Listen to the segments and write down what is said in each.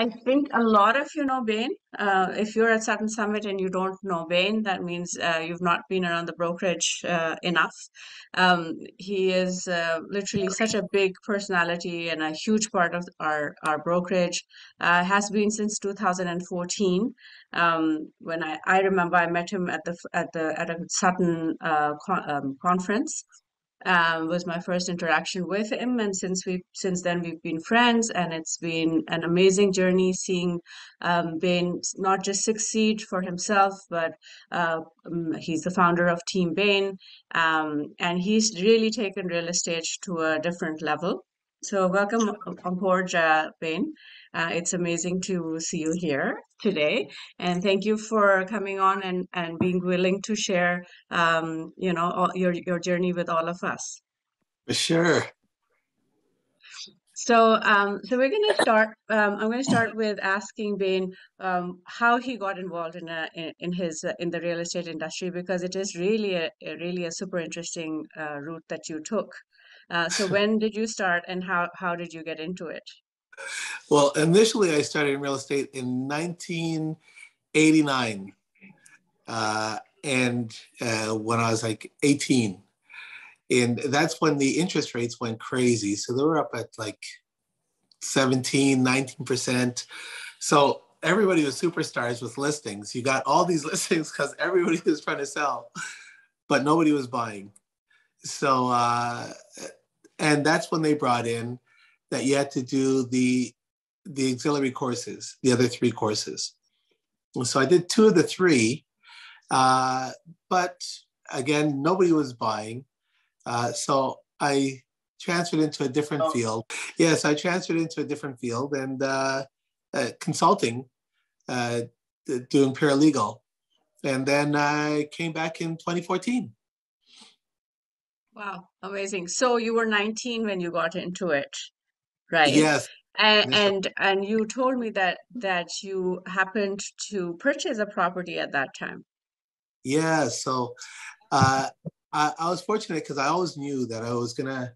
I think a lot of you know Bain. Uh, if you're at Sutton Summit and you don't know Bain, that means uh, you've not been around the brokerage uh, enough. Um, he is uh, literally such a big personality and a huge part of our our brokerage. Uh, has been since 2014. Um, when I, I remember I met him at the at the at a Sutton uh, con um, conference um, was my first interaction with him, and since we since then we've been friends, and it's been an amazing journey seeing um, Bain not just succeed for himself, but uh, um, he's the founder of Team Bain, um, and he's really taken real estate to a different level. So welcome on board, uh, Bain. Uh, it's amazing to see you here today, and thank you for coming on and, and being willing to share, um, you know, all, your your journey with all of us. For sure. So, um, so we're going to start. Um, I'm going to start with asking Bain um, how he got involved in a, in, in his uh, in the real estate industry because it is really a, a really a super interesting uh, route that you took. Uh, so, when did you start, and how how did you get into it? Well, initially, I started in real estate in 1989, uh, and uh, when I was like 18, and that's when the interest rates went crazy. So they were up at like 17, 19 percent. So everybody was superstars with listings. You got all these listings because everybody was trying to sell, but nobody was buying. So, uh, and that's when they brought in that you had to do the the auxiliary courses, the other three courses. So I did two of the three, uh, but again, nobody was buying. Uh, so I transferred into a different oh. field. Yes, I transferred into a different field and uh, uh consulting, uh, doing paralegal. And then I came back in 2014. Wow, amazing. So you were 19 when you got into it right? Yes. And, and and you told me that that you happened to purchase a property at that time. Yeah, so uh, I, I was fortunate because I always knew that I was gonna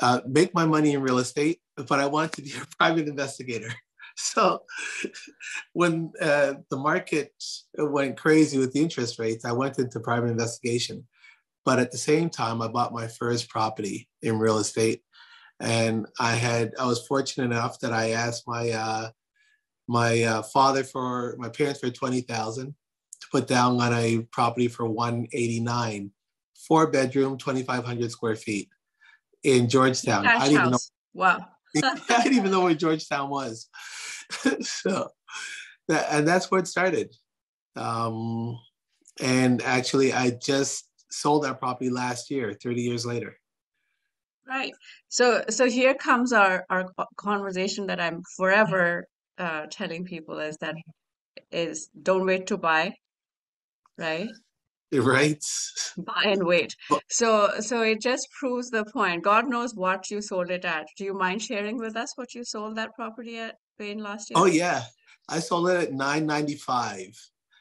uh, make my money in real estate, but I wanted to be a private investigator. So when uh, the market went crazy with the interest rates, I went into private investigation. But at the same time, I bought my first property in real estate and I had I was fortunate enough that I asked my uh, my uh, father for my parents for twenty thousand to put down on a property for one eighty nine, four bedroom, twenty five hundred square feet in Georgetown. I didn't know. Wow. I didn't even know where Georgetown was. so, that, and that's where it started. Um, and actually, I just sold that property last year, 30 years later. Right. So so here comes our our conversation that I'm forever uh, telling people is that is don't wait to buy, right? Right. Buy and wait. So so it just proves the point. God knows what you sold it at. Do you mind sharing with us what you sold that property at Bain last year? Oh yeah. I sold it at 995.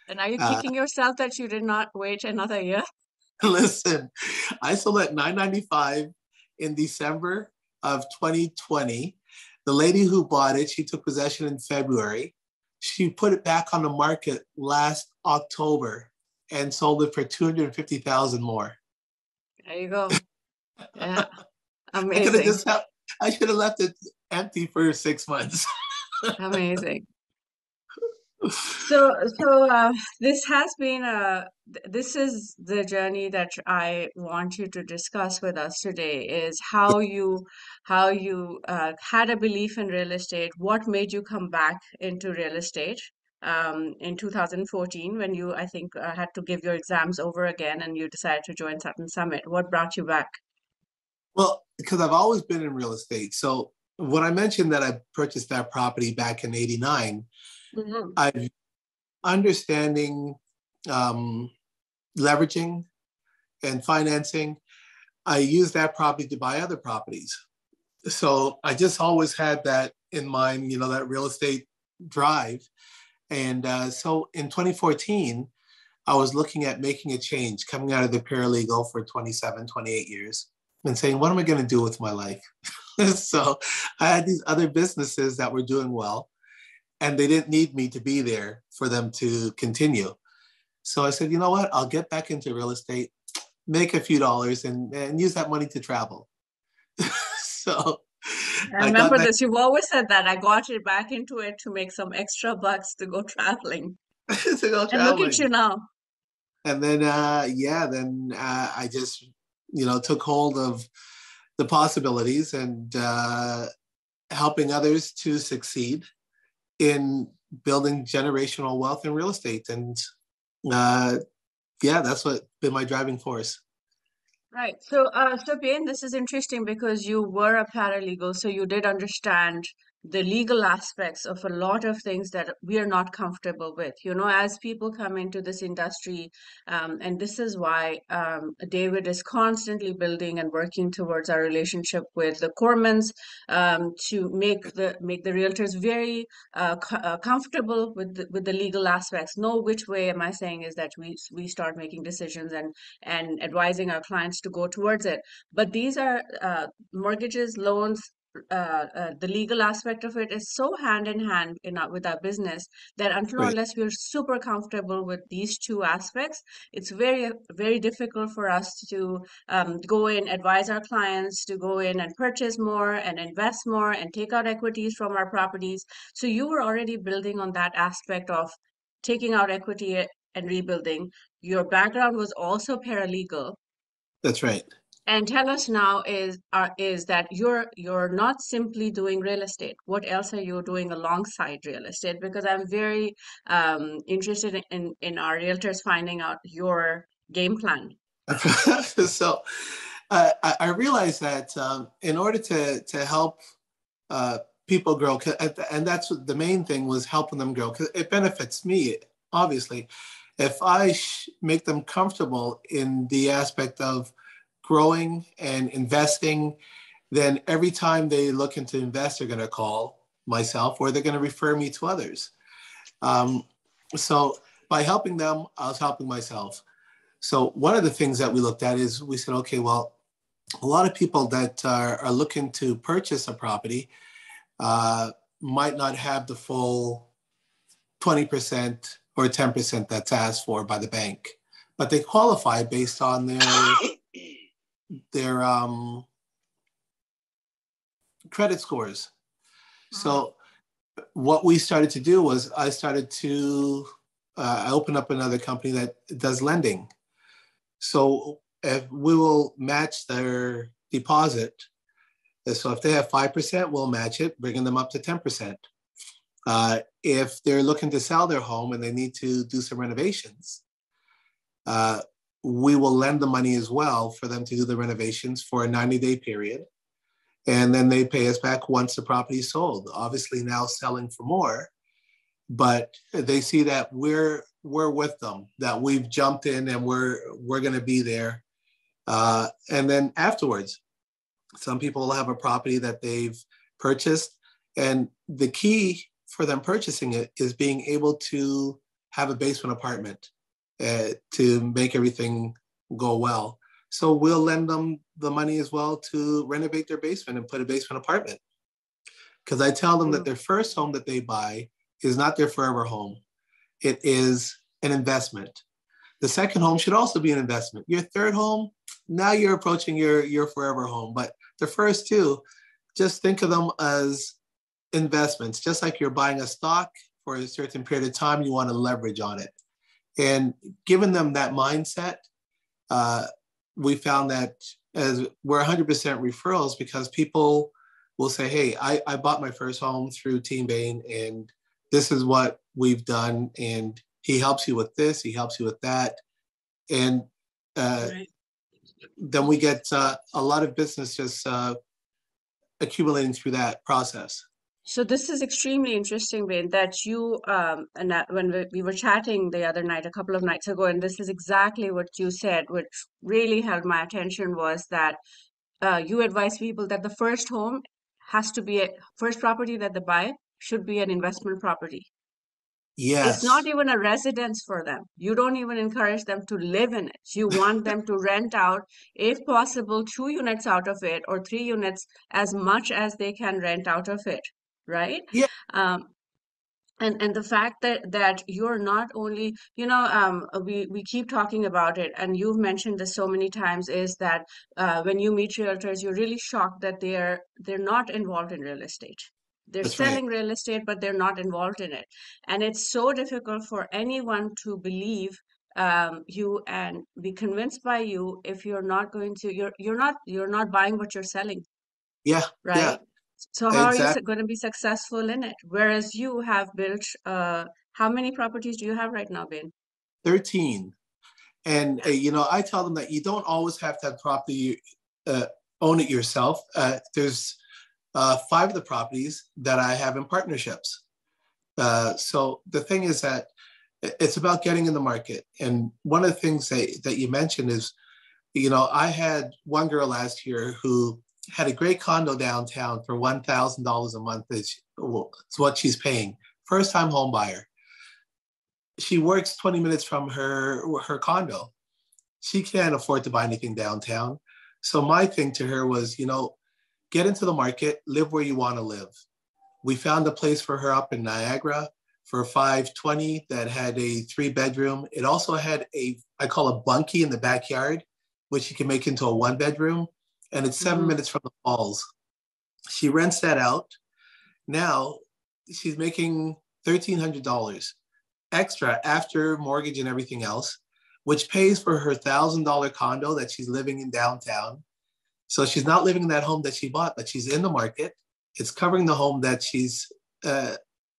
And are you uh, kicking yourself that you did not wait another year? Listen, I sold at 995 in December of 2020. The lady who bought it, she took possession in February. She put it back on the market last October and sold it for 250,000 more. There you go. Yeah. Amazing. I, I should have left it empty for six months. Amazing so so uh, this has been a this is the journey that i want you to discuss with us today is how you how you uh, had a belief in real estate. What made you come back into real estate um, in 2014 when you i think uh, had to give your exams over again and you decided to join sutton summit? What brought you back? Well because i've always been in real estate. So when i mentioned that i purchased that property back in 89 Mm-hmm. I understanding um, leveraging and financing. I use that property to buy other properties. So I just always had that in mind, you know, that real estate drive. And uh, so in 2014, I was looking at making a change coming out of the paralegal for 27, 28 years and saying, what am I going to do with my life? so I had these other businesses that were doing well. And they didn't need me to be there for them to continue. So I said, you know what? I'll get back into real estate, make a few dollars, and, and use that money to travel. so I remember this. You've always said that. I got it back into it to make some extra bucks to go traveling. to go traveling. And look at you now. And then, uh, yeah, then uh, I just, you know, took hold of the possibilities and uh, helping others to succeed in building generational wealth in real estate. And uh, yeah, that's what been my driving force. Right. So, uh, so Bain, this is interesting because you were a paralegal, so you did understand the legal aspects of a lot of things that we are not comfortable with. You know, as people come into this industry, um, and this is why um, David is constantly building and working towards our relationship with the Cormans um, to make the make the realtors very uh, co- uh, comfortable with the, with the legal aspects. Know which way am I saying is that we we start making decisions and and advising our clients to go towards it. But these are uh, mortgages, loans, uh, uh, the legal aspect of it is so hand in hand in our, with our business that until right. unless we're super comfortable with these two aspects, it's very very difficult for us to um, go in, advise our clients to go in and purchase more and invest more and take out equities from our properties. So you were already building on that aspect of taking out equity and rebuilding. Your background was also paralegal. That's right and tell us now is uh, is that you're you're not simply doing real estate. What else are you doing alongside real estate? Because i'm very um, interested in in our realtors finding out your game plan. So uh, I, realized that um, in order to to help uh, people grow and that's the main thing was helping them grow because it benefits me obviously. If i make them comfortable in the aspect of growing and investing, then every time they look into invest, they're going to call myself or they're going to refer me to others. Um, so by helping them, I was helping myself. So one of the things that we looked at is we said, okay, well, a lot of people that are, are looking to purchase a property uh, might not have the full 20% or 10% that's asked for by the bank, but they qualify based on their their um, credit scores. So what we started to do was I started to uh, I opened up another company that does lending. So if we will match their deposit. So if they have five percent, we'll match it, bringing them up to ten percent. Uh, if they're looking to sell their home and they need to do some renovations, uh, we will lend the money as well for them to do the renovations for a 90 day period. And then they pay us back once the property is sold. Obviously, now selling for more, but they see that we're we're with them, that we've jumped in and we're we're going to be there. Uh, and then afterwards, some people will have a property that they've purchased, and the key for them purchasing it is being able to have a basement apartment uh, to make everything go well. So we'll lend them the money as well to renovate their basement and put a basement apartment. Because I tell them that mm. their first home that they buy is not their forever home, it is an investment. The second home should also be an investment. Your third home, now you're approaching your, your forever home. But the first two, just think of them as investments. Just like you're buying a stock for a certain period of time, you want to leverage on it. And given them that mindset, uh, we found that as we're 100% referrals because people will say, hey, I, I bought my first home through Team Bain and this is what we've done. And he helps you with this, he helps you with that. And uh, right. then we get uh, a lot of business just uh, accumulating through that process. So this is extremely interesting, Bain, that you um and that when we, we were chatting the other night, a couple of nights ago, and this is exactly what you said, which really held my attention was that uh, you advise people that the first home has to be a first property that they buy should be an investment property. Yes. It's not even a residence for them. You don't even encourage them to live in it. You want them to rent out, if possible, two units out of it or three units as much as they can rent out of it right? Yeah. Um, and and the fact that that you're not only you know um we we keep talking about it and you've mentioned this so many times is that uh, when you meet realtors you're really shocked that they're they're not involved in real estate they're That's right. selling real estate but they're not involved in it and it's so difficult for anyone to believe um you and be convinced by you if you're not going to you're you're not you're not buying what you're selling Yeah, right yeah, right? So how are you going to be successful in it? Whereas you have built, uh, how many properties do you have right now, Bain? 13. And uh, you know, I tell them that you don't always have to have property uh, own it yourself. Uh, there's uh, five of the properties that I have in partnerships. Uh, so the thing is that it's about getting in the market. And one of the things that, that you mentioned is, you know, I had one girl last year who had a great condo downtown for $1,000 a month. Is is what she's paying. First time home buyer. She works 20 minutes from her, her condo. She can't afford to buy anything downtown. So my thing to her was, you know, get into the market, live where you want to live. We found a place for her up in Niagara for 520 that had a three bedroom. It also had a, I call a bunkie in the backyard, which you can make into a one bedroom. And it's 7 Mhm. minutes from the falls. She rents that out. Now she's making $1,300 extra after mortgage and everything else, which pays for her $1,000 condo that she's living in downtown. So she's not living in that home that she bought, but she's in the market. It's covering the home that she's uh,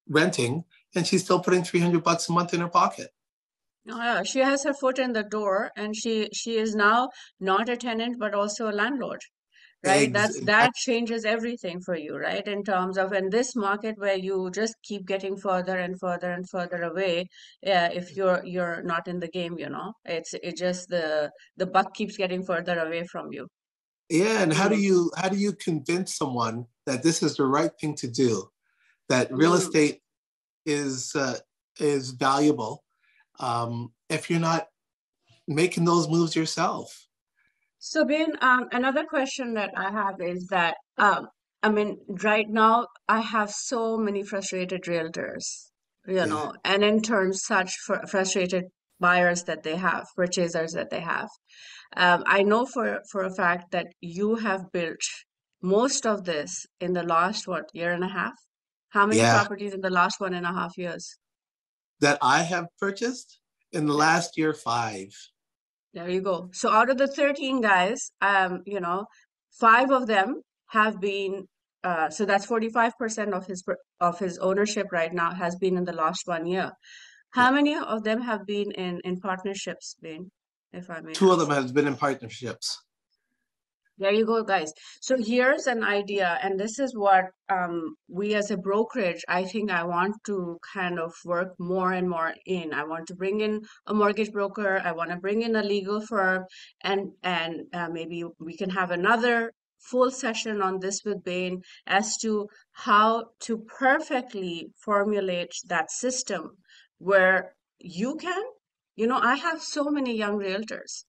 renting, and she's still putting 300 bucks a month in her pocket. Yeah, she has her foot in the door, and she she is now not a tenant but also a landlord, right? That's that changes everything for you, right? In terms of in this market where you just keep getting further and further and further away, yeah, if you're you're not in the game, you know, it's it just the the buck keeps getting further away from you. Yeah, and how do Mm, you how do you convince someone that this is the right thing to do? That real mm. estate is uh, is valuable um, if you're not making those moves yourself. So, Bain, um, another question that I have is that, um, I mean, right now I have so many frustrated realtors, you Yeah, know, and in turn, such fr frustrated buyers that they have, purchasers that they have. Um, I know for for a fact that you have built most of this in the last, what, year and a half? How many yeah. properties in the last one and a half years? That I have purchased in the last year five. There you go. So out of the 13 guys, um, you know, five of them have been uh, so that's 45% of his of his ownership right now has been in the last one year. Yeah. How many of them have been in in partnerships, Bain, if I may Two of them ask? has been in partnerships. There you go, guys. So here's an idea, and this is what um, we as a brokerage, I think I want to kind of work more and more in. I want to bring in a mortgage broker. I want to bring in a legal firm, and and uh, maybe we can have another full session on this with Bain as to how to perfectly formulate that system where you can, you know, I have so many young realtors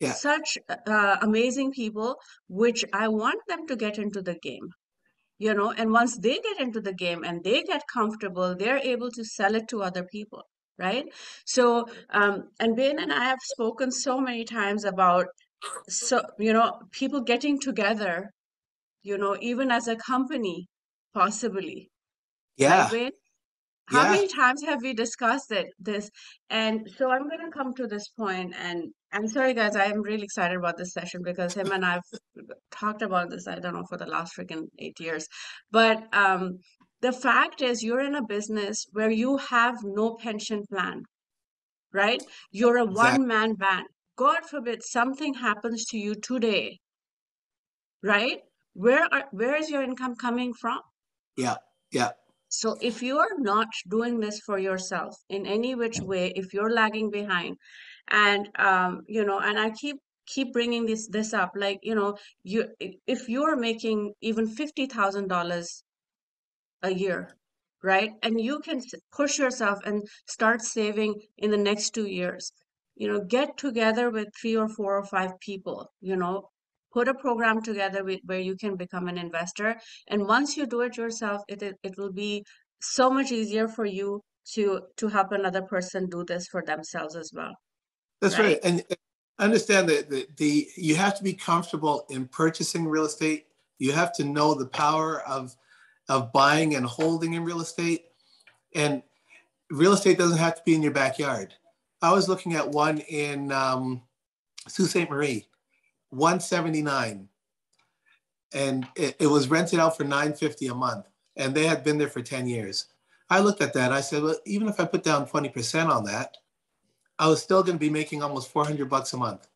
Yeah, such uh, amazing people, which I want them to get into the game, you know, and once they get into the game and they get comfortable, they're able to sell it to other people, right? So, um, and Bain and I have spoken so many times about, so, you know, people getting together, you know, even as a company, possibly, right, yeah, Bain? How yeah. many times have we discussed it, this? And so I'm going to come to this point, and I'm sorry, guys, I am really excited about this session because him and I've talked about this, I don't know, for the last freaking eight years. But um, the fact is, you're in a business where you have no pension plan, right? You're a Exactly. one-man band. God forbid something happens to you today, right? Where are, where is your income coming from? Yeah, yeah, So if you are not doing this for yourself in any which way, if you're lagging behind, and um, you know, and I keep keep bringing this this up, like you know, you if you're making even fifty thousand dollars a year, right? And you can push yourself and start saving in the next two years. You know, get together with three or four or five people, you know, put a program together with, where you can become an investor. And once you do it yourself, it, it, it will be so much easier for you to to help another person do this for themselves as well. That's right. right. And understand that the, the you have to be comfortable in purchasing real estate. You have to know the power of of buying and holding in real estate. And real estate doesn't have to be in your backyard. I was looking at one in um, Sault Ste. Marie, 179. And it, it was rented out for 950 a month. And they had been there for 10 years. I looked at that. I said, well, even if I put down 20% on that, I was still going to be making almost 400 bucks a month.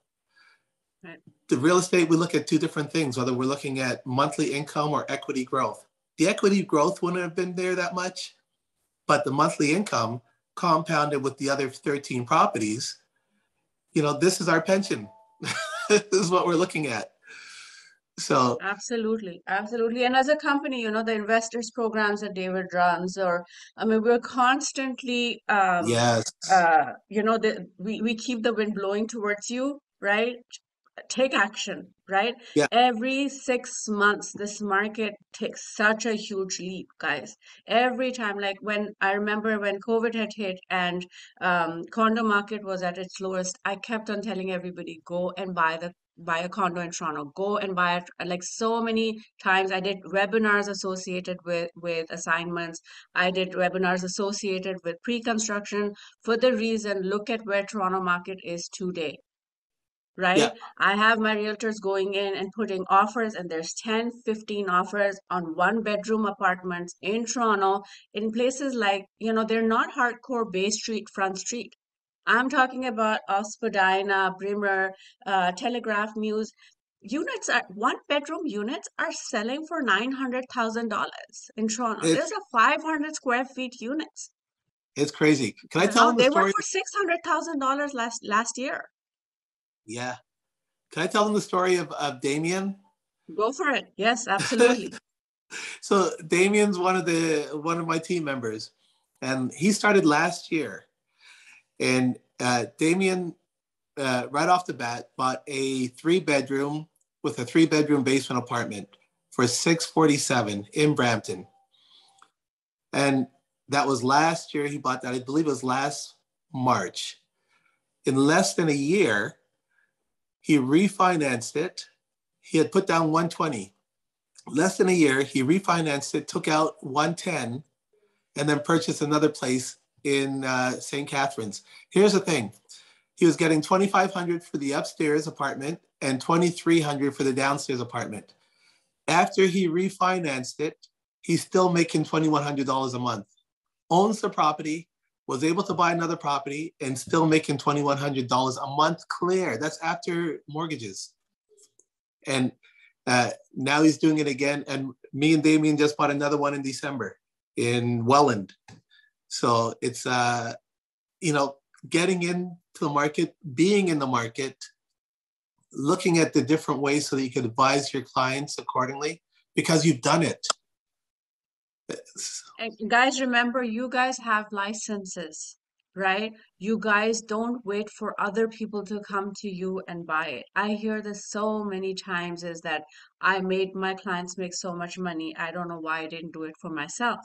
Right. The real estate, we look at two different things, whether we're looking at monthly income or equity growth. The equity growth wouldn't have been there that much, but the monthly income compounded with the other 13 properties, you know, this is our pension. this is what we're looking at. So absolutely, absolutely. And as a company, you know, the investors programs that David runs, or I mean, we're constantly, um, yes, uh, you know, the, we we keep the wind blowing towards you, right? Take action, right? Yeah. Every six months, this market takes such a huge leap, guys. Every time, like when I remember when COVID had hit and um, condo market was at its lowest, I kept on telling everybody, go and buy the buy a condo in Toronto. Go and buy it. Like so many times, I did webinars associated with with assignments. I did webinars associated with pre-construction for the reason. Look at where Toronto market is today. Right? Yeah. I have my realtors going in and putting offers, and there's 10, 15 offers on one bedroom apartments in Toronto in places like, you know, they're not hardcore Bay Street, Front Street I'm talking about Spadina, Bremner, uh, Telegram Mews. Units are one bedroom units are selling for nine hundred thousand dollars in Toronto. It's, There's a five hundred square feet units. It's crazy. Can I tell them the they story? were for six hundred thousand dollars last last year. Yeah. Can I tell them the story of, of Damien? Go for it. Yes, absolutely. so Damien's one of the one of my team members, and he started last year and uh, Damien, uh, right off the bat, bought a three bedroom with a three bedroom basement apartment for 647 in Brampton. And that was last year. He bought that, I believe it was last March. In less than a year, he refinanced it. He had put down 120. Less than a year, he refinanced it, took out 110, and then purchased another place in uh, St. Catharines. Here's the thing. He was getting 2,500 for the upstairs apartment and 2,300 for the downstairs apartment. After he refinanced it, he's still making $2,100 a month. Owns the property, was able to buy another property and still making $2,100 a month clear. That's after mortgages. And uh, now he's doing it again. And me and Damien just bought another one in December in Welland. So it's uh, you know, getting into the market, being in the market, looking at the different ways so that you can advise your clients accordingly because you've done it. And guys, remember, you guys have licenses, right? You guys don't wait for other people to come to you and buy it. I hear this so many times is that I made my clients make so much money. I don't know why I didn't do it for myself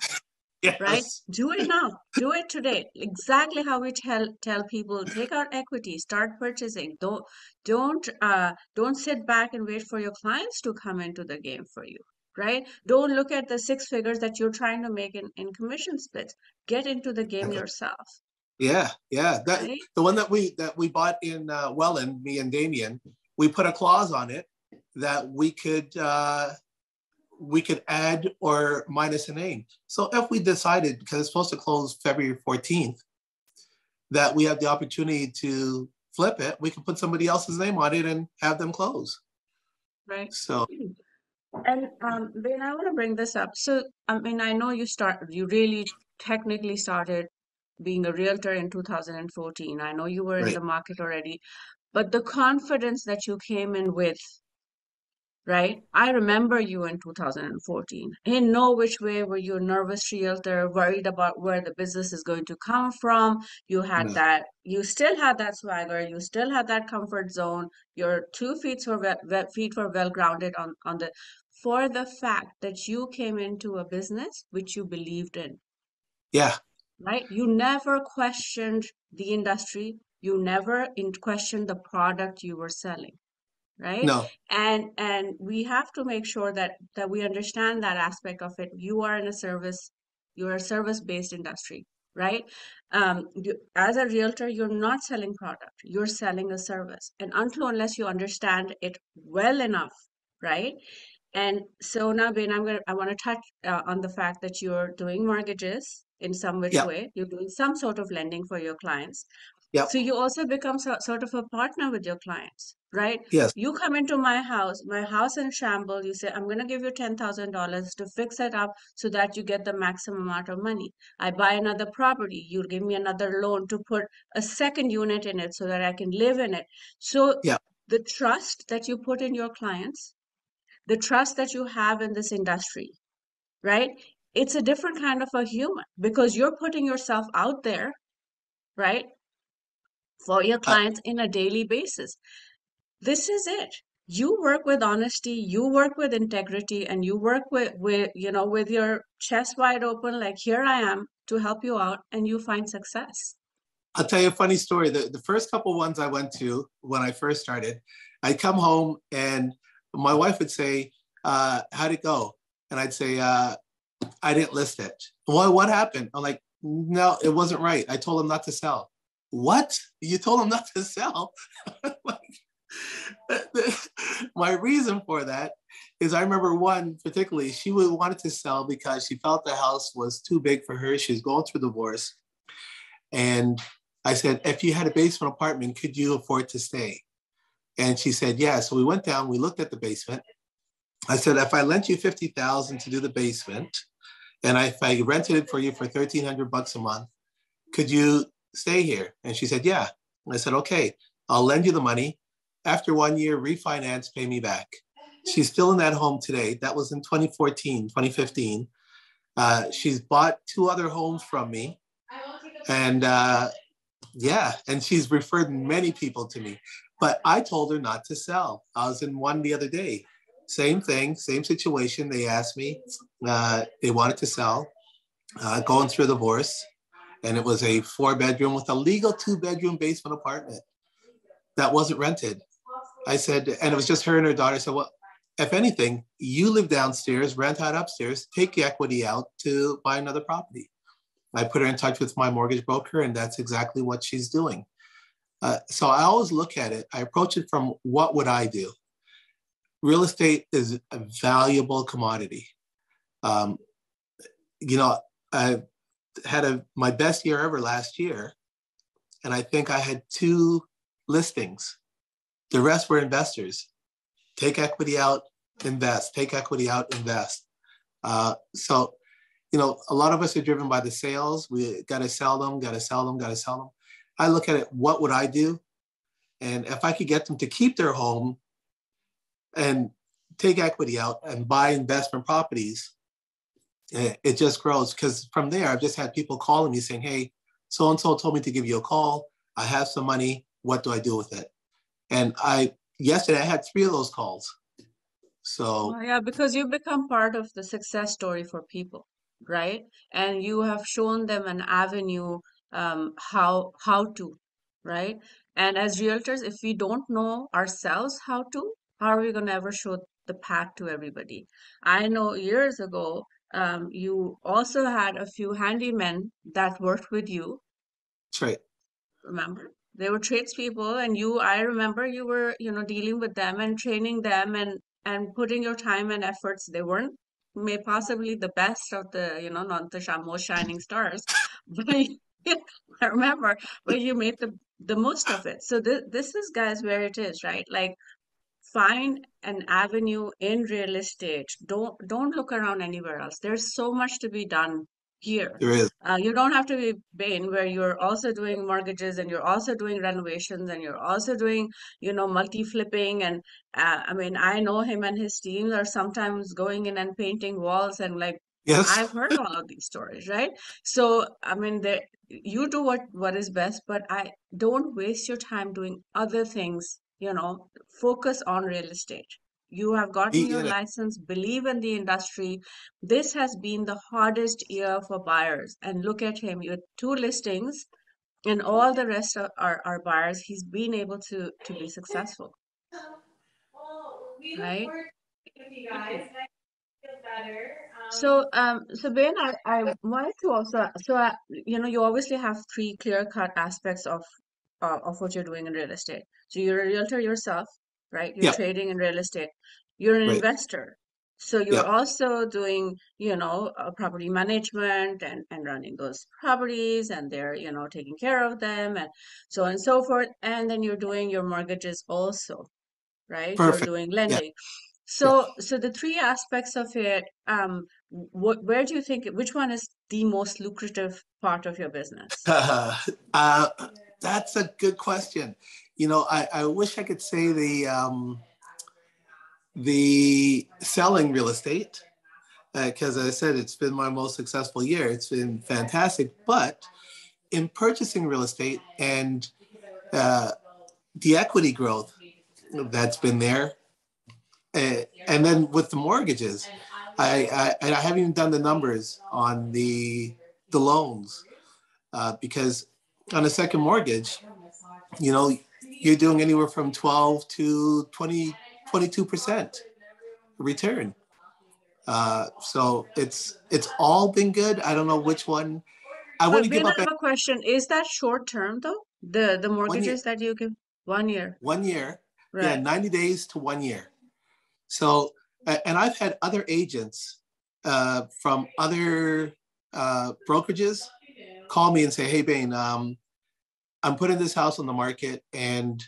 yes. right do it now. Do it today. Exactly how we tell tell people take out equity start purchasing. Don't don't uh don't sit back and wait for your clients to come into the game for you. Right? Don't look at the six figures that you're trying to make in, in commission splits. Get into the game yourself. Yeah. Yeah. That right? the one that we that we bought in uh welland me and damien we put a clause on it that we could uh we could add or minus a name. So if we decided, because it's supposed to close February 14th, that we have the opportunity to flip it, we can put somebody else's name on it and have them close. Right. So. And um, Bain, I want to bring this up. So, I mean, I know you start, you really technically started being a realtor in 2014. I know you were right. in the market already, but the confidence that you came in with right? I remember you in 2014. In know which way were you a nervous realtor, worried about where the business is going to come from. You had that, you still had that swagger, you still had that comfort zone. Your two feet were well, feet were well grounded on, on the for the fact that you came into a business which you believed in. Yeah. Right? You never questioned the industry. You never in questioned the product you were selling. Right? No. And and we have to make sure that that we understand that aspect of it. You are in a service, you're a service-based industry, right? Um, you, as a realtor, you're not selling product, you're selling a service. And until unless you understand it well enough, right? And so now, Bain, I'm gonna I want to touch uh, on the fact that you're doing mortgages in some which Yeah. way. You're doing some sort of lending for your clients. Yep. So you also become so, sort of a partner with your clients, right? Yes. You come into my house, my house in shambles. You say, I'm going to give you $10,000 to fix it up so that you get the maximum amount of money. I buy another property. You give me another loan to put a second unit in it so that I can live in it. So the trust that you put in your clients, the trust that you have in this industry, right? It's a different kind of a human because you're putting yourself out there, right? For your Uh, clients in a daily basis. This is it. You work with honesty, you work with integrity, and you work with, with you know, with your chest wide open, like here I am to help you out, and you find success. I'll tell you a funny story. The, the first couple ones I went to when I first started, I'd come home and my wife would say, uh, How'd it go? And I'd say, uh, I didn't list it. Well, what happened? I'm like, No, it wasn't right. I told him not to sell. What? You told him not to sell? my reason for that is I remember one particularly, she would wanted to sell because she felt the house was too big for her. She was going through divorce. And I said, if you had a basement apartment, could you afford to stay? And she said, yeah. So we went down, we looked at the basement. I said, if I lent you 50,000 to do the basement, and if I rented it for you for 1300 bucks a month, could you stay here? And she said, yeah. And I said, okay, I'll lend you the money. After one year, refinance, pay me back. She's still in that home today. That was in 2014, 2015. Uh, she's bought two other homes from me. And uh, yeah, and she's referred many people to me. But I told her not to sell. I was in one the other day. Same thing, same situation. They asked me, uh, they wanted to sell, uh, going through a divorce. And it was a four bedroom with a legal two bedroom basement apartment that wasn't rented. I said, and it was just her and her daughter. Said, well, if anything, you live downstairs, rent out upstairs, take the equity out to buy another property. I put her in touch with my mortgage broker, and that's exactly what she's doing. Uh, so I always look at it, I approach it from what would I do? Real estate is a valuable commodity. Um, you know, I had a, my best year ever last year, and I think I had two listings. The rest were investors. Take equity out, invest. Take equity out, invest. Uh, so, you know, a lot of us are driven by the sales. We got to sell them, got to sell them, got to sell them. I look at it, what would I do? And if I could get them to keep their home and take equity out and buy investment properties, it, just grows. Because from there, I've just had people calling me saying, hey, so and so told me to give you a call. I have some money. What do I do with it? And I, yesterday, I had three of those calls. So, yeah, because you become part of the success story for people, right? And you have shown them an avenue um, how how to, right? And as realtors, if we don't know ourselves how to, how are we going to ever show the path to everybody? I know years ago, um, you also had a few handymen that worked with you, that's right. remember? They were tradespeople, and you, I remember you were, you know, dealing with them and training them and and putting your time and efforts. They weren't may possibly the best of the, you know, not the most shining stars, but I remember, but you made the the most of it. So this this is guys where it is, right? Like find an avenue in real estate. Don't don't look around anywhere else. There's so much to be done here. There is. Uh, you don't have to be Bain, where you're also doing mortgages and you're also doing renovations and you're also doing, you know, multi-flipping. And uh, I mean, I know him and his team are sometimes going in and painting walls and like Yes. I've heard all of these stories, right? So, I mean, the, you do what what is best, but I don't waste your time doing other things, you know, focus on real estate. You have gotten your license, believe in the industry. This has been the hardest year for buyers. And look at him, you had two listings, and all the rest are, are, are buyers. He's been able to to be successful. Right? So, um, so Bain, I, I wanted to also, so I, you know, you obviously have three clear-cut aspects of uh, of what you're doing in real estate. So you're a realtor yourself, right? You're Yeah, trading in real estate. You're an right. investor. So you're Yeah, also doing, you know, uh, property management and and running those properties, and they're, you know, taking care of them, and so on and so forth. And then you're doing your mortgages also, right? You're doing lending. yeah. So, so the three aspects of it, um, what, where do you think, which one is the most lucrative part of your business? Uh, uh, that's a good question. You know, I, I wish I could say the um, the selling real estate because I said it's been my most successful year. It's been fantastic, but in purchasing real estate and uh, the equity growth that's been there, uh, and then with the mortgages, I, I I haven't even done the numbers on the the loans uh, because on a second mortgage, you know, you're doing anywhere from 12 to 20, 22% return. Uh, so it's it's all been good. I don't know which one. I wouldn't give Bain, I have a question. Is that short term though? The the mortgages that you give one year, One year, yeah, 90 days to one year. So, and I've had other agents uh, from other uh, brokerages call me and say, "Hey, Bain, um, I'm putting this house on the market, and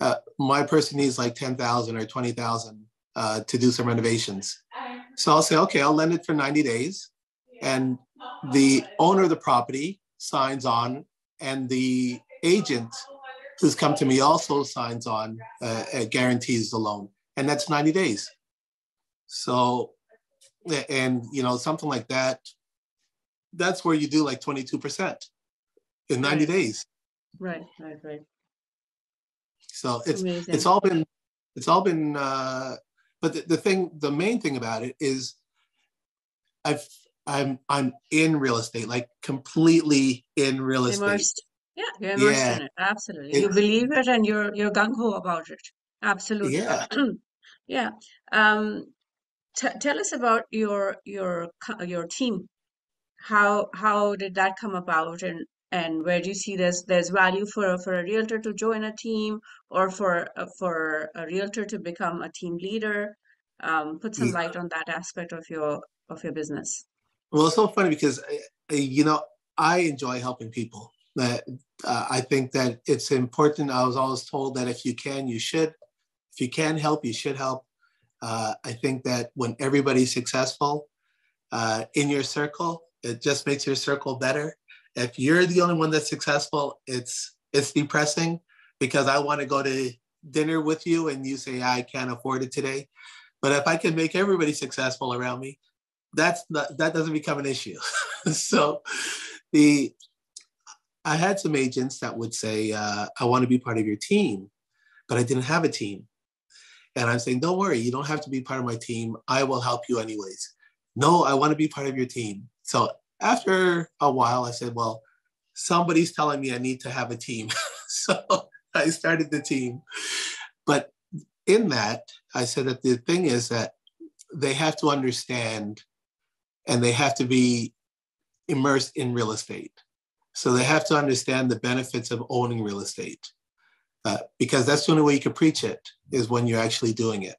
uh, my person needs like ten thousand or twenty thousand uh, to do some renovations." So I'll say, "Okay, I'll lend it for ninety days," and the owner of the property signs on, and the agent who's come to me also signs on, uh, guarantees the loan, and that's ninety days. So, and you know, something like that, that's where you do like twenty-two percent in ninety Right, days. right, right, right. So it's it's all been it's all been uh but the, the thing the main thing about it is I've I'm I'm in real estate, like completely in real estate. Immersed. Yeah, you're immersed Yeah. in it. Absolutely. You believe it and you're you're gung-ho about it. Absolutely. yeah. Yeah. Um, t tell us about your your your team. How how did that come about and and where do you see there's there's value for for a realtor to join a team or for uh, for a realtor to become a team leader? Um, put some yeah. light on that aspect of your of your business. Well, it's so funny because uh, uh, you know I enjoy helping people. That uh, I think that it's important. I was always told that if you can, you should. If you can help, you should help. Uh, I think that when everybody's successful uh, in your circle, it just makes your circle better. If you're the only one that's successful, it's it's depressing because I want to go to dinner with you and you say I can't afford it today. But if I can make everybody successful around me, that's not, that doesn't become an issue. so the I had some agents that would say, uh, I want to be part of your team, but I didn't have a team. And I'm saying, don't worry, you don't have to be part of my team. I will help you anyways. No, I want to be part of your team. So after a while, I said, well, somebody's telling me I need to have a team. so I started the team. But in that, I said that the thing is that they have to understand and they have to be immersed in real estate. So they have to understand the benefits of owning real estate uh, because that's the only way you can preach it is when you're actually doing it.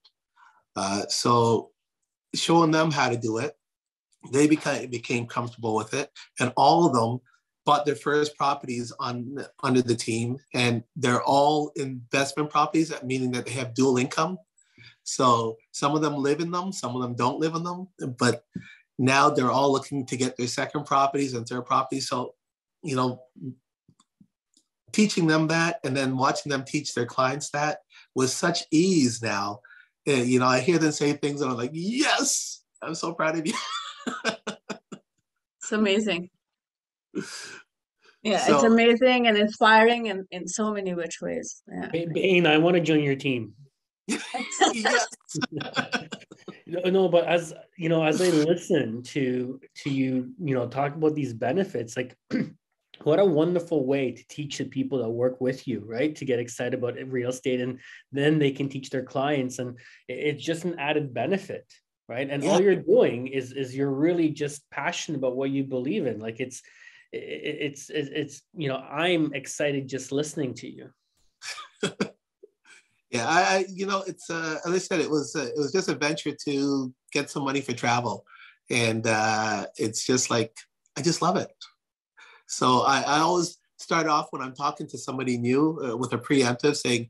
Uh, so showing them how to do it, they became became comfortable with it, and all of them bought their first properties on under the team, and they're all investment properties, meaning that they have dual income. So some of them live in them, some of them don't live in them, but now they're all looking to get their second properties and third properties. So, you know, teaching them that and then watching them teach their clients that with such ease now. eh, You know, I hear them say things and I'm like, yes, I'm so proud of you. It's amazing. Yeah, it's amazing and inspiring in, in so many which ways. Yeah. Ba- Bain, I want to join your team. no, no, but as you know, as I listen to to you, you know, talk about these benefits, like what a wonderful way to teach the people that work with you, right? To get excited about real estate, and then they can teach their clients, and it's just an added benefit, right? And yeah. all you're doing is is you're really just passionate about what you believe in. Like it's it's it's, it's you know, I'm excited just listening to you. Yeah, I, you know, it's uh, as I said, it was uh, it was just a venture to get some money for travel, and uh, it's just like I just love it. So I, I always start off when I'm talking to somebody new uh, with a preemptive saying,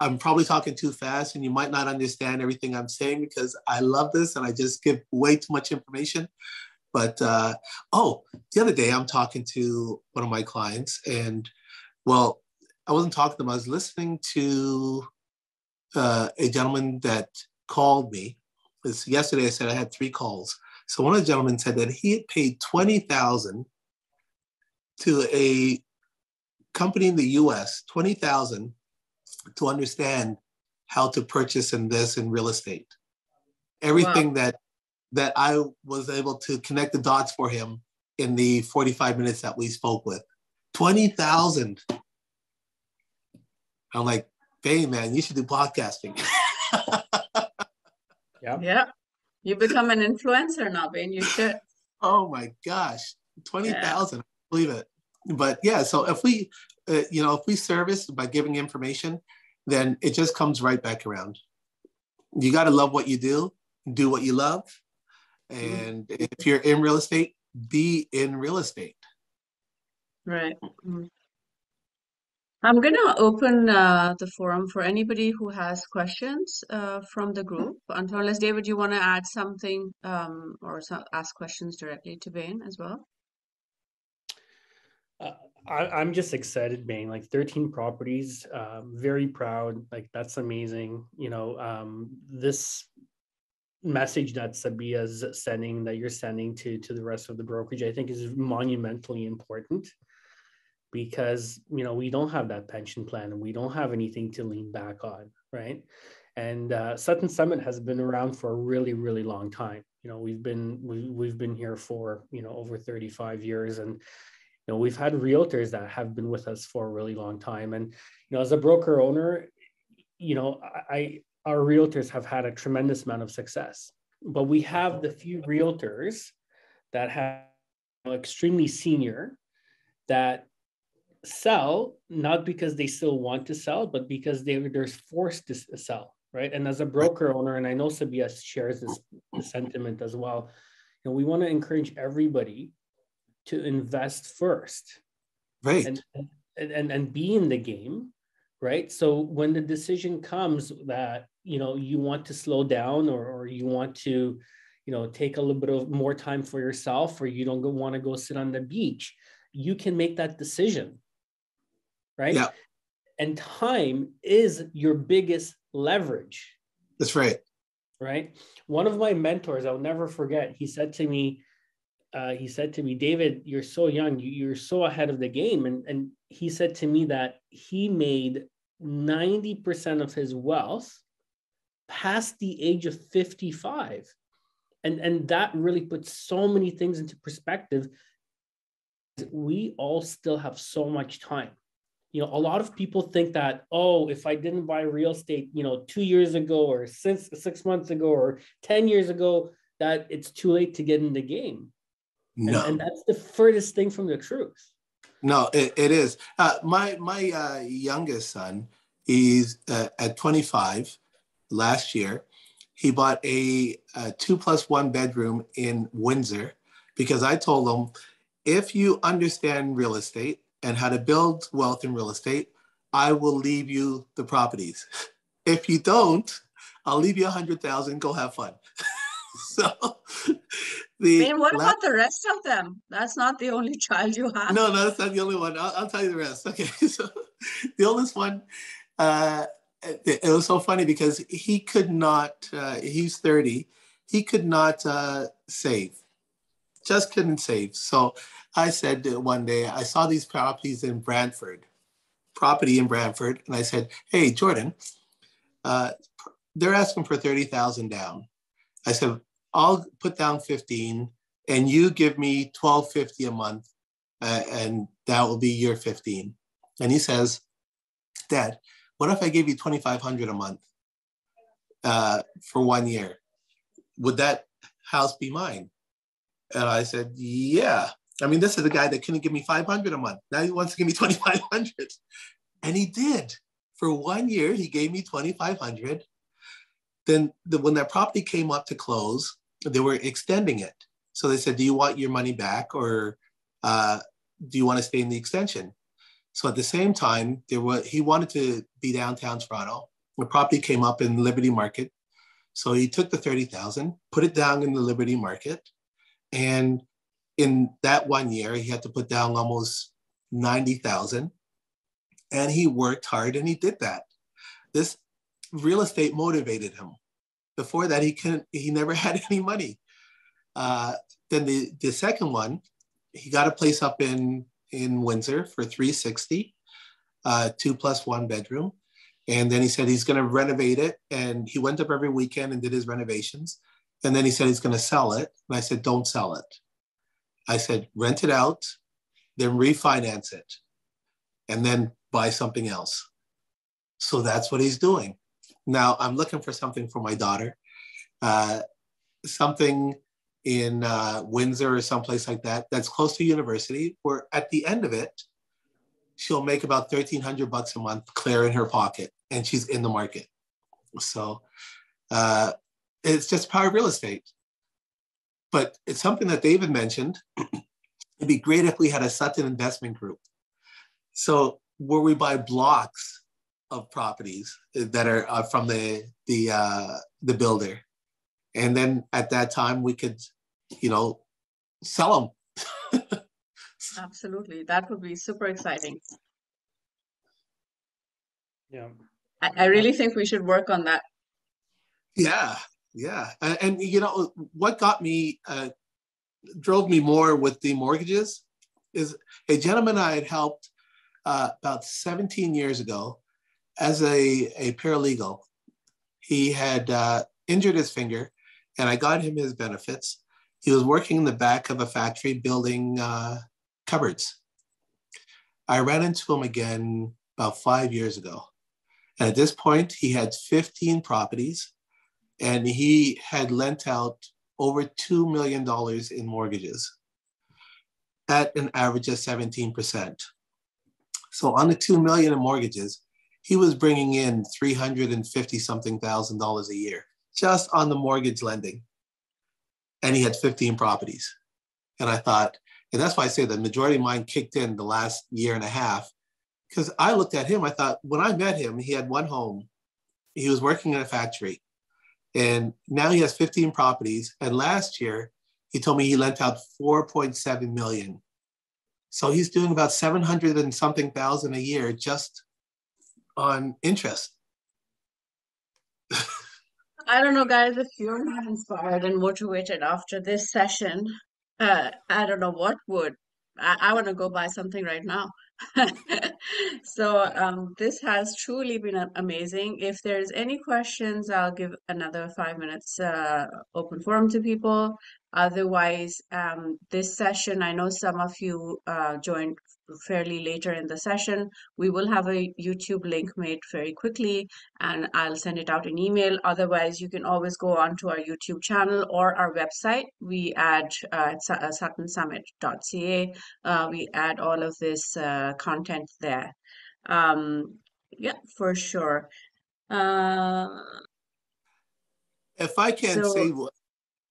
I'm probably talking too fast, and you might not understand everything I'm saying because I love this and I just give way too much information. But uh, oh, the other day I'm talking to one of my clients, and well, I wasn't talking to them. I was listening to uh, a gentleman that called me. This yesterday I said I had three calls. So one of the gentlemen said that he had paid twenty thousand to a company in the U.S. Twenty thousand to understand how to purchase and this in real estate. Everything wow. that that I was able to connect the dots for him in the 45 minutes that we spoke with. 20,000. I'm like, hey man, you should do podcasting. yeah. Yeah. You become an influencer now, Bain. You should. Oh my gosh. 20,000. Yeah. believe it. But yeah, so if we, uh, you know, if we service by giving information, then it just comes right back around. You got to love what you do, do what you love. Mm-hmm. And mm-hmm. if you're in real estate, be in real estate. Right. Mm-hmm. I'm going to open uh, the forum for anybody who has questions uh, from the group. Unless, David, you want to add something um, or so, ask questions directly to Bain as well? Uh, I, am just excited, Bain. Like 13 properties, um, very proud. Like that's amazing. You know, um, this message that Sabiha's sending, that you're sending to to the rest of the brokerage, I think is monumentally important because you know we don't have that pension plan and we don't have anything to lean back on right and uh, sutton summit has been around for a really really long time you know we've been we, we've been here for you know over 35 years and you know we've had realtors that have been with us for a really long time and you know as a broker owner you know i our realtors have had a tremendous amount of success but we have the few realtors that have extremely senior that sell not because they still want to sell, but because they, they're forced to sell, right? And as a broker owner, and I know Sabiha shares this, this sentiment as well, you know, we want to encourage everybody to invest first, right? And, and and and be in the game, right? So when the decision comes that you know you want to slow down or or you want to, you know, take a little bit of more time for yourself, or you don't want to go sit on the beach, you can make that decision right? Yeah. And time is your biggest leverage. That's right. Right. One of my mentors, I'll never forget, he said to me, uh, he said to me, David, you're so young, you, you're so ahead of the game. And, and he said to me that he made 90% of his wealth past the age of 55. And, and that really puts so many things into perspective. We all still have so much time you know a lot of people think that oh if i didn't buy real estate you know two years ago or since six months ago or 10 years ago that it's too late to get in the game no. and, and that's the furthest thing from the truth no it, it is uh, my my uh, youngest son is uh, at 25 last year he bought a, a two plus one bedroom in windsor because i told him if you understand real estate and how to build wealth in real estate, I will leave you the properties. If you don't, I'll leave you a hundred thousand. Go have fun. so the Man, what last, about the rest of them? That's not the only child you have. No, no, that's not the only one. I'll, I'll tell you the rest. Okay, so the oldest one, uh, it, it, was so funny because he could not. Uh, he's thirty. He could not uh, save. Just couldn't save. So I said one day, I saw these properties in Brantford, property in Brantford, and I said, hey, Jordan, uh, they're asking for 30,000 down. I said, I'll put down 15 and you give me 1250 a month uh, and that will be your 15. And he says, Dad, what if I gave you 2,500 a month uh, for one year? Would that house be mine? And I said, yeah. I mean, this is a guy that couldn't give me 500 a month. Now he wants to give me 2,500. And he did. For one year, he gave me 2,500. Then the, when that property came up to close, they were extending it. So they said, do you want your money back or uh, do you want to stay in the extension? So at the same time, there was he wanted to be downtown Toronto. The property came up in Liberty Market. So he took the 30,000, put it down in the Liberty Market. And in that one year, he had to put down almost 90,000. And he worked hard and he did that. This real estate motivated him. Before that, he couldn't, he never had any money. Uh, then the, the second one, he got a place up in in Windsor for 360, uh, two plus one bedroom. And then he said he's going to renovate it. And he went up every weekend and did his renovations. And then he said he's going to sell it. And I said, don't sell it. I said, rent it out, then refinance it, and then buy something else. So that's what he's doing. Now I'm looking for something for my daughter, uh, something in uh, Windsor or someplace like that that's close to university, where at the end of it, she'll make about 1300 bucks a month clear in her pocket and she's in the market. So uh, it's just power real estate. But it's something that David mentioned. It'd be great if we had a Sutton investment group. So where we buy blocks of properties that are uh, from the the uh, the builder, and then at that time we could you know, sell them. Absolutely. That would be super exciting. Yeah. I, I really think we should work on that. Yeah. Yeah. And, and you know, what got me, uh, drove me more with the mortgages is a gentleman I had helped uh, about 17 years ago as a, a paralegal. He had uh, injured his finger, and I got him his benefits. He was working in the back of a factory building uh, cupboards. I ran into him again about five years ago. And at this point, he had 15 properties and he had lent out over $2 million in mortgages at an average of 17%. So on the 2 million in mortgages, he was bringing in 350 something thousand dollars a year just on the mortgage lending and he had 15 properties. And I thought, and that's why I say the majority of mine kicked in the last year and a half. Because I looked at him, I thought, when I met him, he had one home. He was working in a factory. And now he has 15 properties. And last year, he told me he lent out 4.7 million. So he's doing about 700 and something thousand a year just on interest. I don't know, guys, if you're not inspired and motivated after this session, uh, I don't know what would. I, I want to go buy something right now. So um, this has truly been amazing. If there's any questions, I'll give another five minutes uh, open forum to people. Otherwise, um, this session, I know some of you uh, joined fairly later in the session. We will have a YouTube link made very quickly and I'll send it out in email. Otherwise, you can always go on to our YouTube channel or our website. We add uh, uh suttonsummit.ca. Uh, we add all of this uh, content there. Um, yeah, for sure. Uh, if I can so, say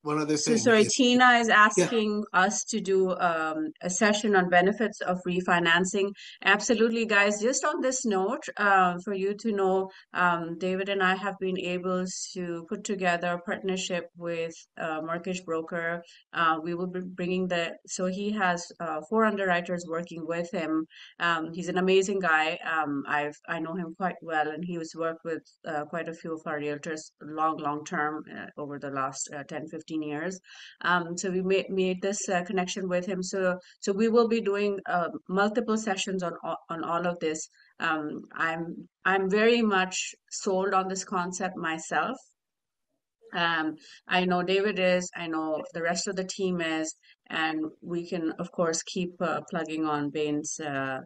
one other thing. So sorry, Tina is asking yeah. us to do um, a session on benefits of refinancing. Absolutely, guys. Just on this note, uh, for you to know, um, David and I have been able to put together a partnership with a mortgage broker. Uh, we will be bringing the so he has uh, four underwriters working with him. Um, he's an amazing guy. Um, I've I know him quite well, and he was worked with uh, quite a few of our realtors long, long term uh, over the last uh, 10, 15 15 years. Um, so we made, made this uh, connection with him. So so we will be doing uh, multiple sessions on on all of this. Um, I'm I'm very much sold on this concept myself. Um, I know David is, I know the rest of the team is, and we can, of course, keep uh, plugging on Bain's uh,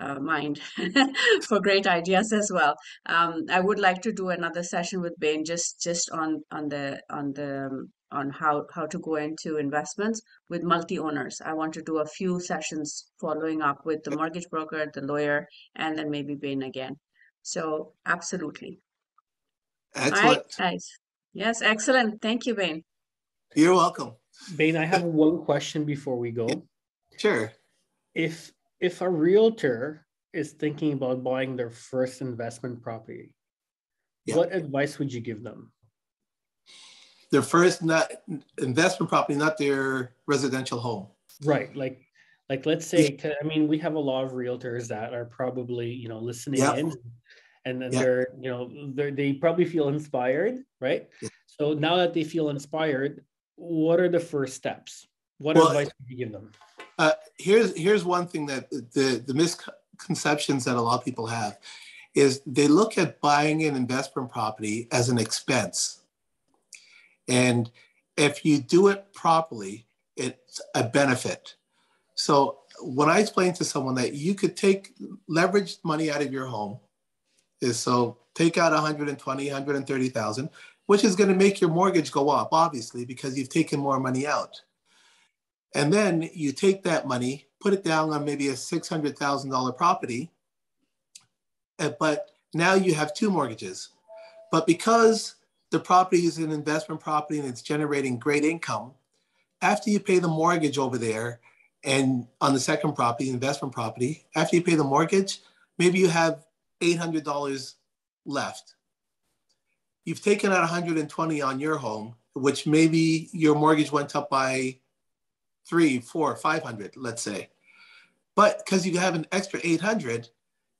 uh, mind for great ideas as well. Um, I would like to do another session with Bain just just on on the on the um, on how how to go into investments with multi owners. I want to do a few sessions following up with the mortgage broker, the lawyer, and then maybe Bain again. So absolutely. Excellent. All right, guys. Yes, excellent. Thank you, Bain. You're welcome. Bain, I have one question before we go. Sure. If if a realtor is thinking about buying their first investment property, Yeah. what advice would you give them? Their first not investment property, not their residential home. Right, like like let's say, I mean we have a lot of realtors that are probably you know listening Yeah. in and then Yeah. they're you know they they probably feel inspired, right? So now that they feel inspired, what are the first steps? What Well, advice would you give them? Uh, here's here's one thing that the the misconceptions that a lot of people have is they look at buying an investment property as an expense, and if you do it properly, it's a benefit. So when I explain to someone that you could take leveraged money out of your home, is so take out 120, 130,000, which is going to make your mortgage go up, obviously, because you've taken more money out. And then you take that money, put it down on maybe a $600,000 property, uh, but now you have two mortgages. But because the property is an investment property and it's generating great income, after you pay the mortgage over there and on the second property, investment property, after you pay the mortgage, maybe you have $800 left. You've taken out 120 on your home, which maybe your mortgage went up by three, four, 500, let's say. But because you have an extra 800,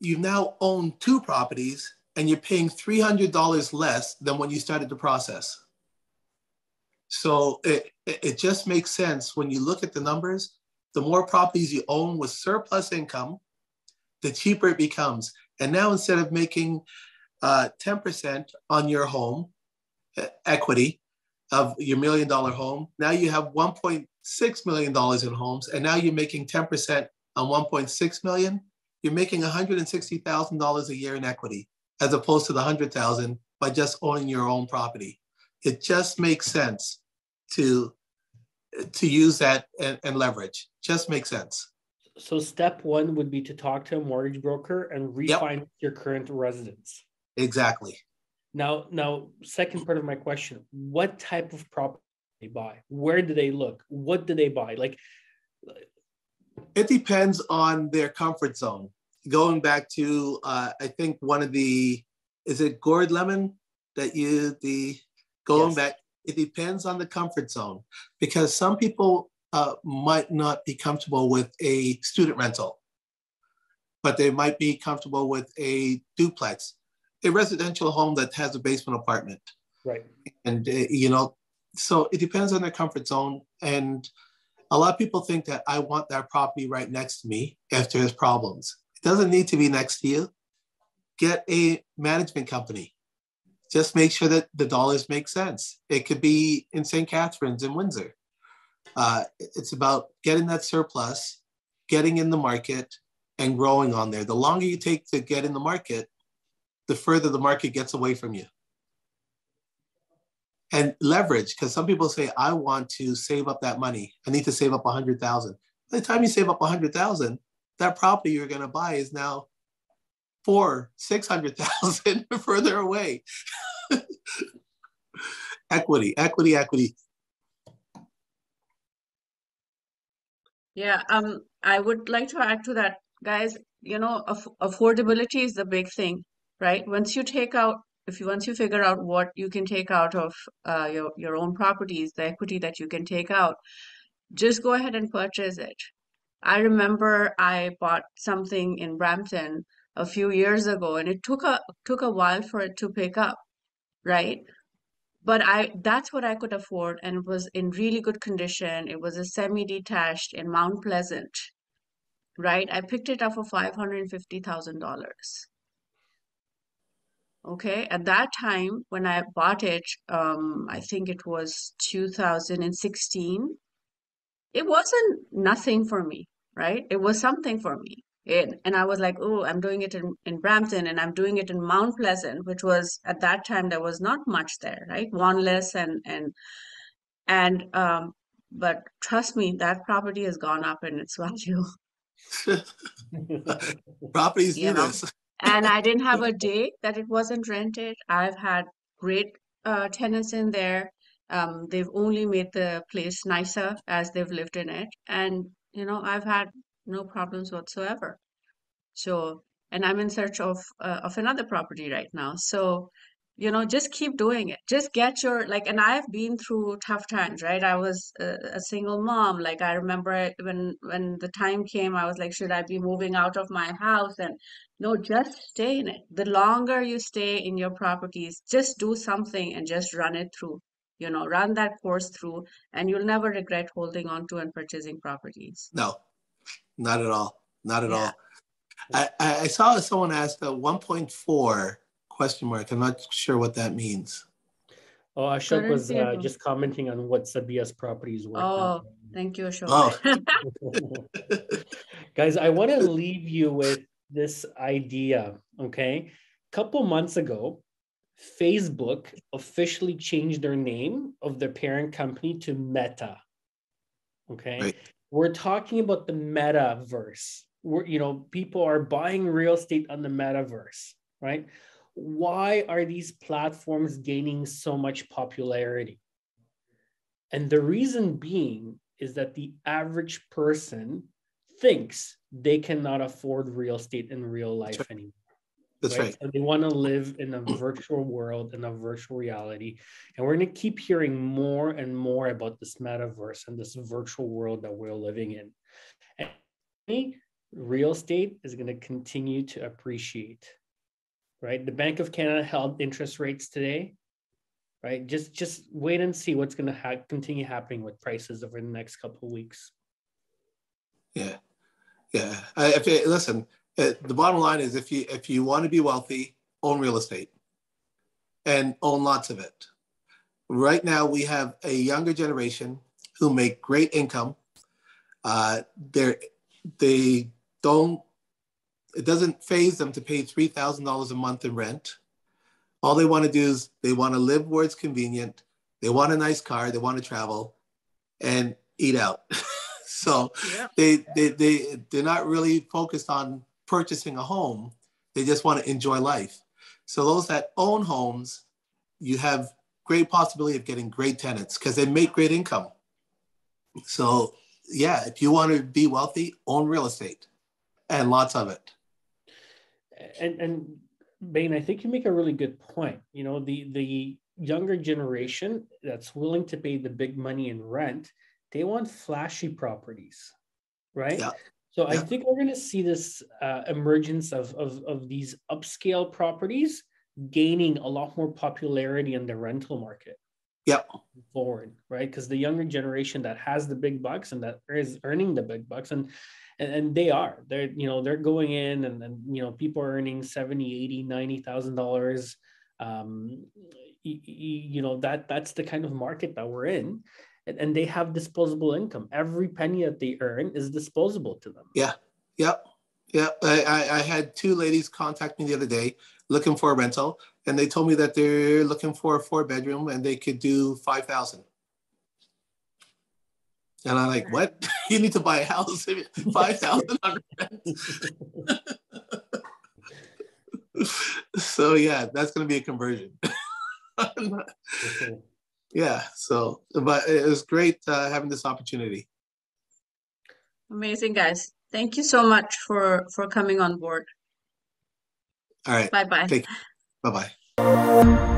you now own two properties and you're paying $300 less than when you started the process. So it, it just makes sense when you look at the numbers. The more properties you own with surplus income, the cheaper it becomes. And now instead of making uh, 10% on your home equity of your million dollar home, now you have 1.6 million dollars in homes, and now you're making 10% on 1.6 million. You're making 160,000 dollars a year in equity, as opposed to the 100,000 by just owning your own property. It just makes sense to to use that and, and leverage. Just makes sense. So step one would be to talk to a mortgage broker and Yep. refinance your current residence. Exactly. Now, now, second part of my question: What type of property they buy? Where do they look? What do they buy? Like, It depends on their comfort zone. Going back to, uh, I think one of the, is it gourd lemon that you, the, going Yes. back, it depends on the comfort zone because some people uh, might not be comfortable with a student rental, but they might be comfortable with a duplex, a residential home that has a basement apartment. right? and uh, you know so it depends on their comfort zone. And a lot of people think that i want that property right next to me if there's problems. It doesn't need to be next to you. Get a management company. Just make sure that the dollars make sense. It could be in st catharines in windsor. Uh, it's about getting that surplus getting in the market and growing on there. The longer you take to get in the market the further the market gets away from you and leverage because some people say i want to save up that money i need to save up 100000 by the time you save up 100000 that property you're going to buy is now four 600000 further away equity equity equity Yeah, um, I would like to add to that, guys. You know, aff affordability is the big thing, right? Once you take out, if you once you figure out what you can take out of uh, your your own properties, the equity that you can take out, just go ahead and purchase it. I remember I bought something in Brampton a few years ago, and it took a took a while for it to pick up, right? But I that's what I could afford, and it was in really good condition. It was a semi-detached in Mount Pleasant, right? I picked it up for $550,000. Okay, at that time when I bought it, um, I think it was 2016, it wasn't nothing for me, right? It was something for me. And, and I was like, oh, I'm doing it in, in Brampton and I'm doing it in Mount Pleasant, which was at that time there was not much there, right? One less and and and um, but trust me, that property has gone up in its value. Properties do You know, this. And I didn't have a day that it wasn't rented. I've had great uh, tenants in there. Um, they've only made the place nicer as they've lived in it, and you know, I've had no problems whatsoever. So, and I'm in search of uh, of another property right now. So, you know, just keep doing it. Just get your like, and I've been through tough times, right? I was a, a single mom. Like I remember when when the time came, I was like, should I be moving out of my house? And no, just stay in it. The longer you stay in your properties, just do something and just run it through. You know, run that course through, and you'll never regret holding on to and purchasing properties. No, not at all. Not at Yeah. all. I, I I saw someone asked a 1.4 question mark. I'm not sure what that means. Oh, Ashok Current was uh, just commenting on what Sabiha's property is worth. Oh, thank you, Ashok. Oh. Guys, I want to leave you with this idea. Okay. A couple months ago, Facebook officially changed their name of their parent company to Meta. Okay. Right. We're talking about the metaverse. We're, you know, people are buying real estate on the metaverse, right? Why are these platforms gaining so much popularity? And the reason being is that the average person thinks they cannot afford real estate in real life right. anymore. That's right. So they want to live in a virtual world, in a virtual reality. And we're going to keep hearing more and more about this metaverse and this virtual world that we're living in. And real estate is going to continue to appreciate, right? The Bank of Canada held interest rates today, right? Just just wait and see what's going to ha- continue happening with prices over the next couple of weeks. Yeah, yeah. I, if it, listen, uh, the bottom line is if you if you want to be wealthy, own real estate, and own lots of it. Right now, we have a younger generation who make great income. Uh, they're they don't. It doesn't faze them to pay three thousand dollars a month in rent. All they want to do is they want to live where it's convenient. They want a nice car. They want to travel, and eat out. so Yeah. they they they they're not really focused on purchasing a home. They just want to enjoy life. So those that own homes, you have great possibility of getting great tenants because they make great income. So yeah, if you want to be wealthy, own real estate and lots of it. And and Bain, I think you make a really good point. You know, the the younger generation that's willing to pay the big money in rent, they want flashy properties, right? Yeah. So I think we're going to see this uh, emergence of, of of these upscale properties gaining a lot more popularity in the rental market Yep. forward, right? Because the younger generation that has the big bucks and that is earning the big bucks and and, and they are. They're you know they're going in and then you know people are earning 70 80 90 thousand dollars um you, you know that that's the kind of market that we're in. And, and they have disposable income. Every penny that they earn is disposable to them. Yeah. yeah yeah I, I, I had two ladies contact me the other day looking for a rental, and they told me that they're looking for a four bedroom and they could do five thousand. And I'm like, what? you need to buy a house, five thousand on rent. so yeah, that's gonna be a conversion. yeah. So, but it was great uh, having this opportunity. Amazing, guys. Thank you so much for for coming on board. All right. Bye bye. Bye bye.